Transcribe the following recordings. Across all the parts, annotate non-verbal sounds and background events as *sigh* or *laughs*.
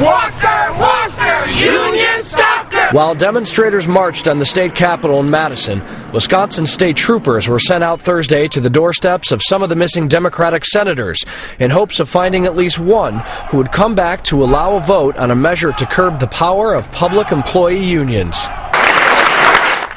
Walker, Walker, Union Stalker! While demonstrators marched on the state capitol in Madison, Wisconsin state troopers were sent out Thursday to the doorsteps of some of the missing Democratic senators in hopes of finding at least one who would come back to allow a vote on a measure to curb the power of public employee unions.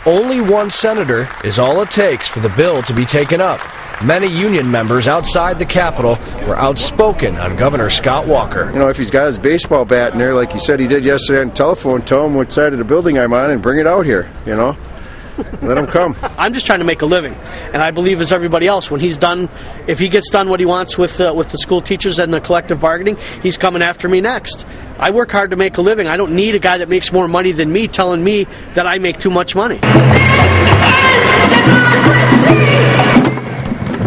Only one senator is all it takes for the bill to be taken up. Many union members outside the Capitol were outspoken on Governor Scott Walker. You know, if he's got his baseball bat in there, like he said he did yesterday on the telephone, tell him which side of the building I'm on and bring it out here, you know? Let him come. *laughs* I'm just trying to make a living, and I believe as everybody else, when he's done, if he gets done what he wants with uh, with the school teachers and the collective bargaining, he's coming after me next. I work hard to make a living. I don't need a guy that makes more money than me telling me that I make too much money.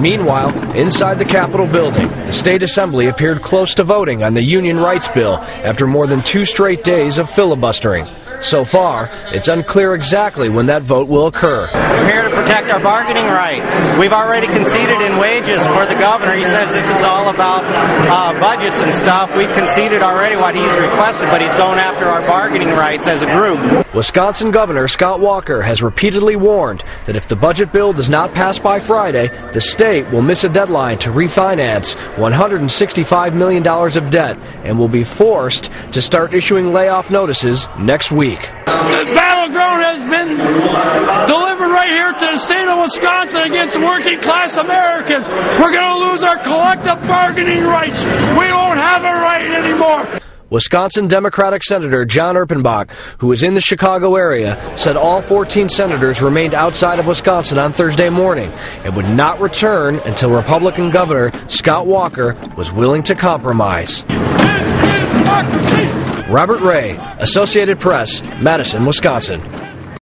Meanwhile, inside the Capitol building, the state assembly appeared close to voting on the union rights bill after more than two straight days of filibustering. So far, it's unclear exactly when that vote will occur. We're here to protect our bargaining rights. We've already conceded in wages for the governor. He says this is all about uh, budgets and stuff. We've conceded already what he's requested, but he's going after our bargaining rights as a group. Wisconsin Governor Scott Walker has repeatedly warned that if the budget bill does not pass by Friday, the state will miss a deadline to refinance $165 million of debt and will be forced to start issuing layoff notices next week. The battleground has been delivered right here to the state of Wisconsin against working class Americans. We're going to lose our collective bargaining rights. We won't have a right anymore. Wisconsin Democratic Senator Jon Erpenbach, who is in the Chicago area, said all 14 senators remained outside of Wisconsin on Thursday morning and would not return until Republican Governor Scott Walker was willing to compromise. Robert Ray, Associated Press, Madison, Wisconsin.